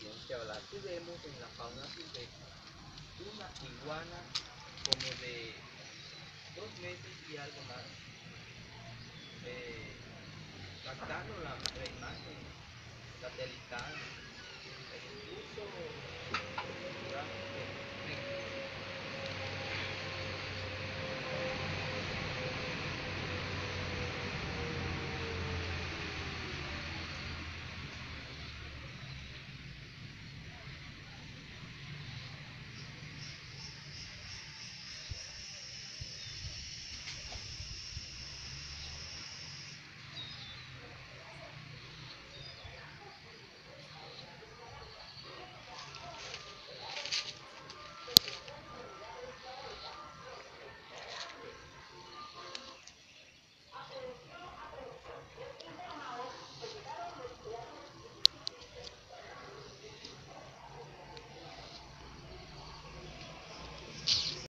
Pero tienes que hablar. Vemos en la fauna silvestre una iguana como de dos meses y algo más. Eh, captando la, la imagen satelital.